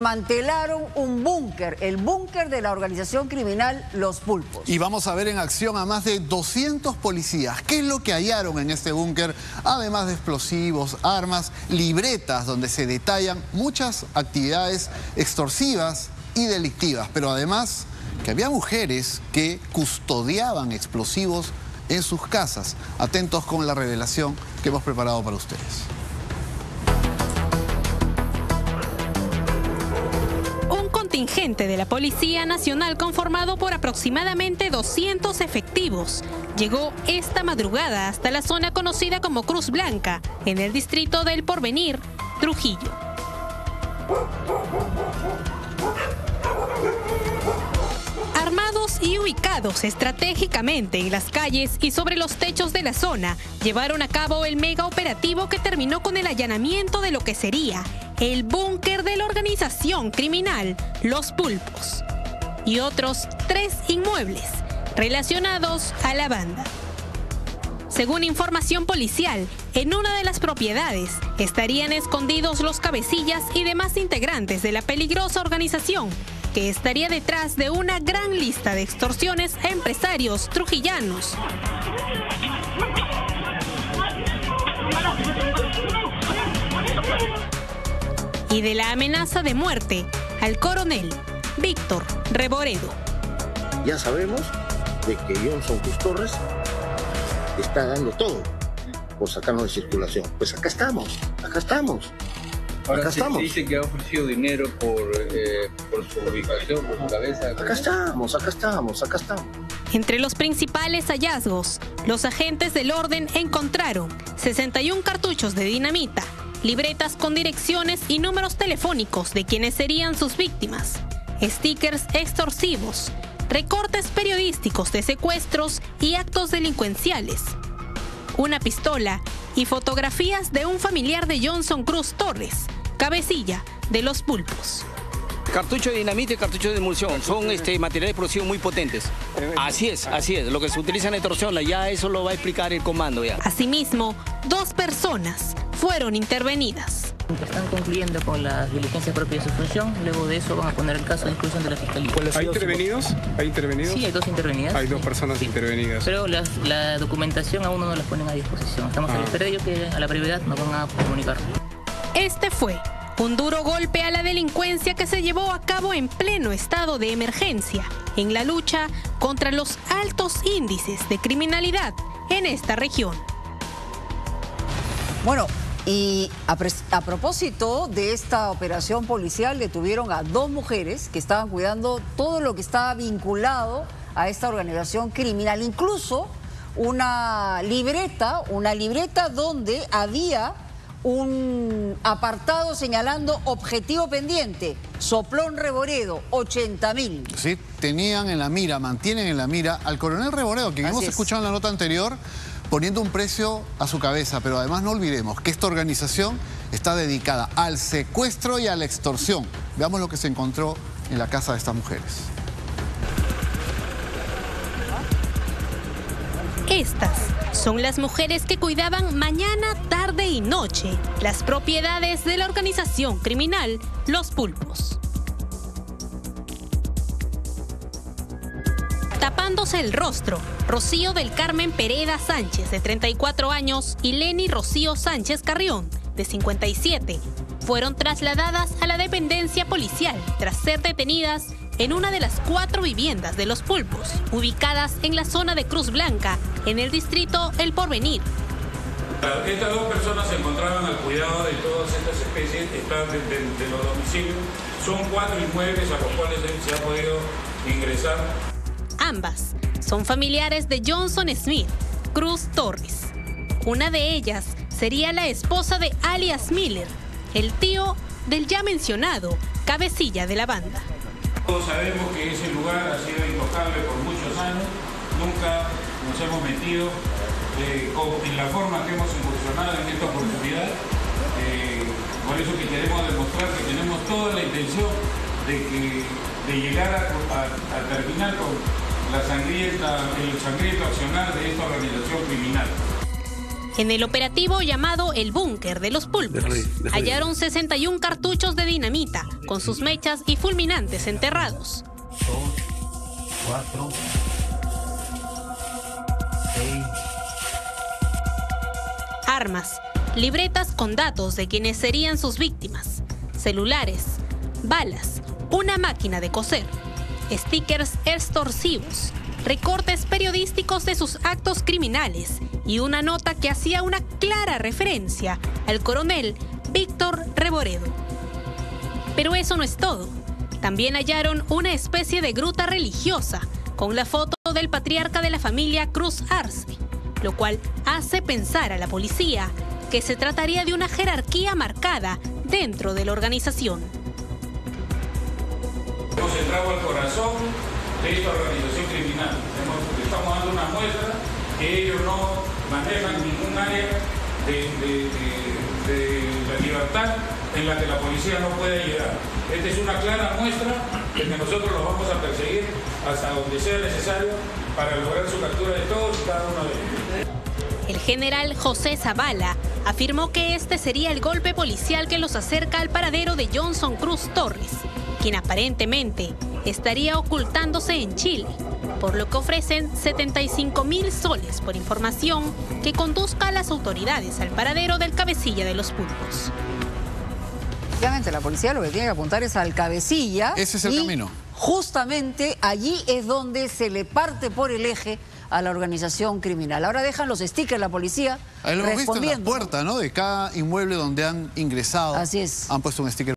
Mantelaron un búnker, el búnker de la organización criminal Los Pulpos. Y vamos a ver en acción a más de 200 policías. ¿Qué es lo que hallaron en este búnker? Además de explosivos, armas, libretas donde se detallan muchas actividades extorsivas y delictivas. Pero además que había mujeres que custodiaban explosivos en sus casas. Atentos con la revelación que hemos preparado para ustedes. Contingente de la Policía Nacional conformado por aproximadamente 200 efectivos llegó esta madrugada hasta la zona conocida como Cruz Blanca, en el distrito del Porvenir, Trujillo. Armados y ubicados estratégicamente en las calles y sobre los techos de la zona, llevaron a cabo el mega operativo que terminó con el allanamiento de lo que sería el búnker de la organización criminal Los Pulpos y otros tres inmuebles relacionados a la banda. Según información policial, en una de las propiedades estarían escondidos los cabecillas y demás integrantes de la peligrosa organización que estaría detrás de una gran lista de extorsiones a empresarios trujillanos. Y de la amenaza de muerte al coronel Víctor Reboredo. Ya sabemos de que Johnson Torres está dando todo por sacarnos de circulación. Pues acá estamos, acá estamos. Ahora acá estamos. dice que ha ofrecido dinero por, eh, por su ubicación, por su cabeza. Acá estamos, acá estamos, acá estamos. Entre los principales hallazgos, los agentes del orden encontraron 61 cartuchos de dinamita, libretas con direcciones y números telefónicos de quienes serían sus víctimas, stickers extorsivos, recortes periodísticos de secuestros y actos delincuenciales, una pistola y fotografías de un familiar de Johnson Cruz Torres, cabecilla de los pulpos. Cartucho de dinamita y cartucho de emulsión son este, materiales explosivos muy potentes. Así es, así es. Lo que se utiliza en extorsión, ya eso lo va a explicar el comando ya. Asimismo, dos personas fueron intervenidas. Están concluyendo con las diligencias propias de su función. Luego de eso van a poner el caso a discusión de la Fiscalía. ¿Hay intervenidos? ¿Hay intervenidos? Sí, hay dos intervenidas. Hay dos personas intervenidas. Pero la documentación aún no nos la ponen a disposición. Estamos a la ah. espera de ellos que a la brevedad nos van a comunicar. Este fue un duro golpe a la delincuencia que se llevó a cabo en pleno estado de emergencia en la lucha contra los altos índices de criminalidad en esta región. Bueno, y a, propósito de esta operación policial, detuvieron a dos mujeres que estaban cuidando todo lo que estaba vinculado a esta organización criminal, incluso una libreta, una libreta donde había un apartado señalando objetivo pendiente, Soplón Reboredo, 80 mil. Sí, tenían en la mira, mantienen en la mira al coronel Reboredo, quien hemos escuchado en la nota anterior, poniendo un precio a su cabeza, pero además no olvidemos que esta organización está dedicada al secuestro y a la extorsión. Veamos lo que se encontró en la casa de estas mujeres. Estas son las mujeres que cuidaban mañana, tarde y noche las propiedades de la organización criminal Los Pulpos. Tapándose el rostro, Rocío del Carmen Pereda Sánchez, de 34 años, y Lenny Rocío Sánchez Carrión, de 57, fueron trasladadas a la dependencia policial tras ser detenidas en una de las cuatro viviendas de los pulpos, ubicadas en la zona de Cruz Blanca, en el distrito El Porvenir. Estas dos personas se encontraban al cuidado de todas estas especies, están de, los domicilios. Son cuatro inmuebles a los cuales se ha podido ingresar. Ambas son familiares de Johnson Smith, Cruz Torres. Una de ellas sería la esposa de alias Miller, el tío del ya mencionado cabecilla de la banda. Todos sabemos que ese lugar ha sido intocable por muchos años, nunca nos hemos metido eh, en la forma que hemos incursionado en esta oportunidad. Eh, por eso que queremos demostrar que tenemos toda la intención de, llegar a, terminar con la sangrienta, el sangriento accionar de esta organización criminal. En el operativo llamado El Búnker de los Pulpos, hallaron 61 cartuchos de dinamita con sus mechas y fulminantes enterrados. Armas, libretas con datos de quienes serían sus víctimas, celulares, balas, una máquina de coser, stickers extorsivos, recortes periodísticos de sus actos criminales y una nota que hacía una clara referencia al coronel Víctor Reboredo. Pero eso no es todo. También hallaron una especie de gruta religiosa con la foto del patriarca de la familia Cruz Arce, lo cual hace pensar a la policía que se trataría de una jerarquía marcada dentro de la organización. Hemos entrado al corazón de esta organización criminal. Estamos dando una muestra que ellos no manejan ningún área de la libertad en la que la policía no puede llegar. Esta es una clara muestra de que nosotros los vamos a perseguir hasta donde sea necesario para lograr su captura de todos y cada uno de ellos. El general José Zavala afirmó que este sería el golpe policial que los acerca al paradero de Johnson Cruz Torres, quien aparentemente estaría ocultándose en Chile, por lo que ofrecen 75 mil soles por información que conduzca a las autoridades al paradero del cabecilla de los pulpos. Obviamente la policía lo que tiene que apuntar es al cabecilla. Ese es el y camino. Justamente allí es donde se le parte por el eje a la organización criminal. Ahora dejan los stickers la policía Ahí lo hemos visto en la puerta, ¿no? De cada inmueble donde han ingresado. Así es. Han puesto un sticker.